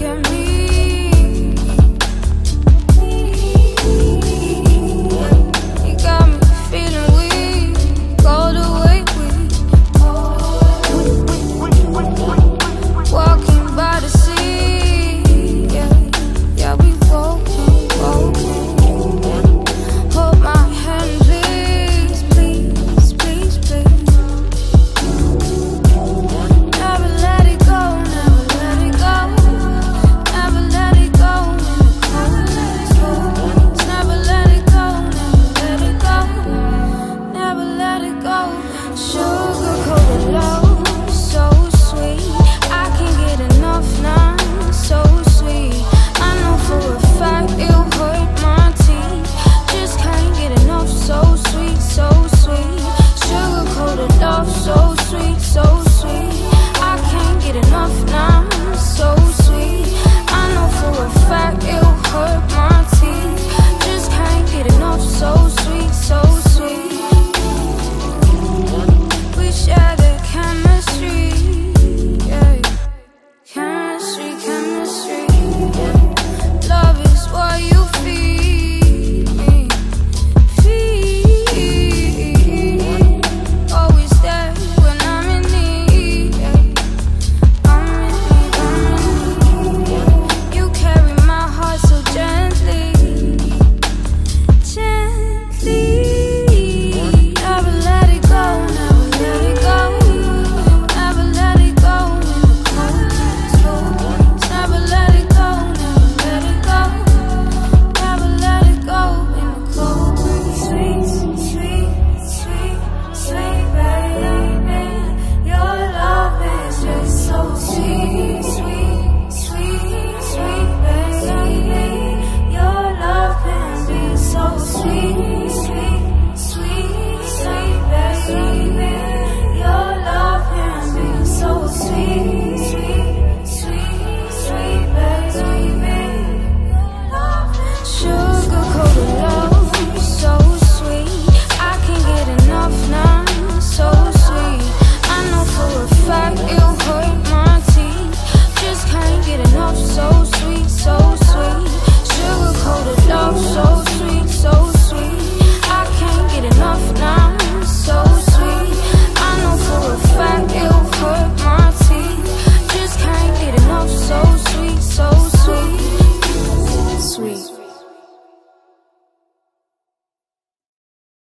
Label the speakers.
Speaker 1: your